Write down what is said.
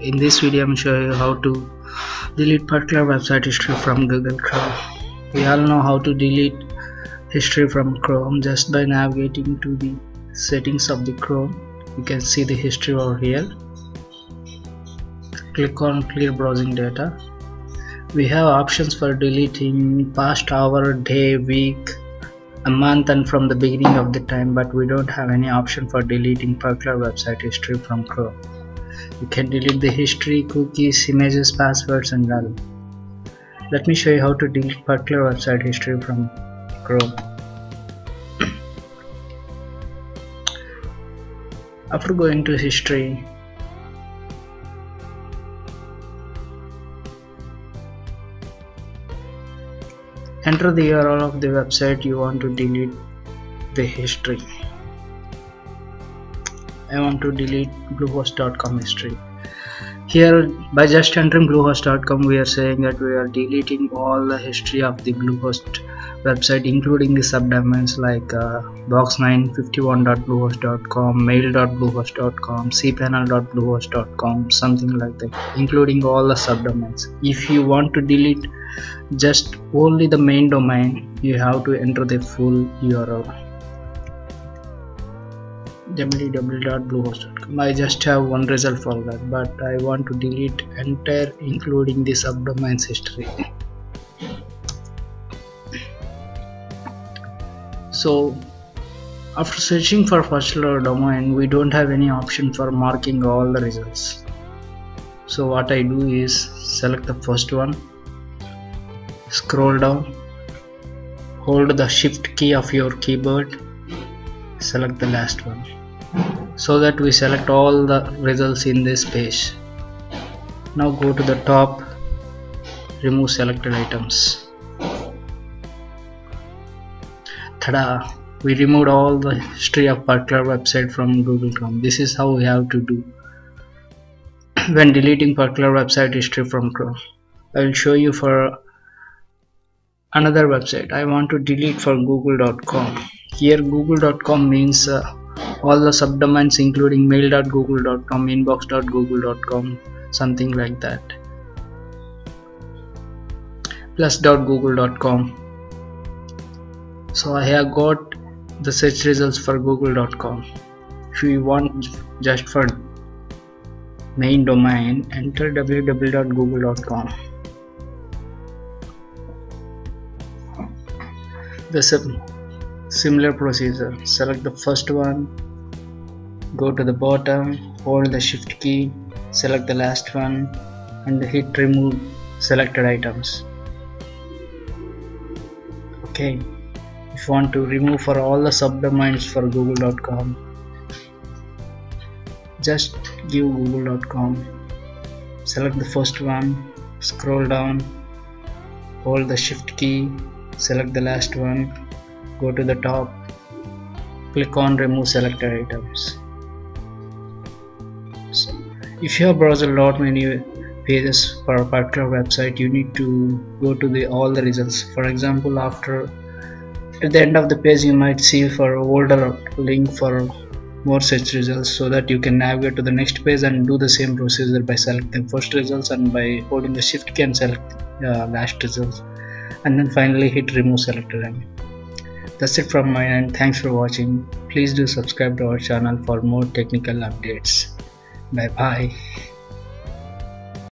in this video I'm showing you how to delete particular website history from Google Chrome. We all know how to delete history from Chrome just by navigating to the settings of the Chrome. You can see the history over here. Click on clear browsing data. We have options for deleting past hour day week a month and from the beginning of the time but we don't have any option for deleting particular website history from Chrome you can delete the history cookies images passwords and all. Let me show you how to delete particular website history from chrome. After going to history enter the url of the website you want to delete the history I want to delete bluehost.com history. Here by just entering bluehost.com we are saying that we are deleting all the history of the bluehost website including the subdomains like uh, box951.bluehost.com mail.bluehost.com cpanel.bluehost.com something like that including all the subdomains. If you want to delete just only the main domain you have to enter the full url www.bluehost.com I just have one result for that but I want to delete entire including the subdomains history. So after searching for particular domain we don't have any option for marking all the results. So what I do is select the first one scroll down hold the shift key of your keyboard select the last one so that we select all the results in this page. Now go to the top remove selected items. Tada! We removed all the history of particular website from google chrome. This is how we have to do. When deleting particular website history from chrome i will show you for another website. I want to delete for google.com here google.com means uh, all the subdomains including mail.google.com inbox.google.com something like that. plus.google.com so I have got the search results for google.com if you want just for main domain enter www.google.com the similar procedure. Select the first one go to the bottom hold the shift key select the last one and hit remove selected items. Okay. If you want to remove for all the subdomains for google.com just give google.com select the first one scroll down hold the shift key select the last one go to the top click on remove selected items if you have browsed a lot many pages for a particular website you need to go to the all the results. For example after at the end of the page you might see for older link for more search results so that you can navigate to the next page and do the same procedure by selecting first results and by holding the shift key and select uh, last results. And then finally hit remove selected item that's it from my end. Thanks for watching. Please do subscribe to our channel for more technical updates 拜拜。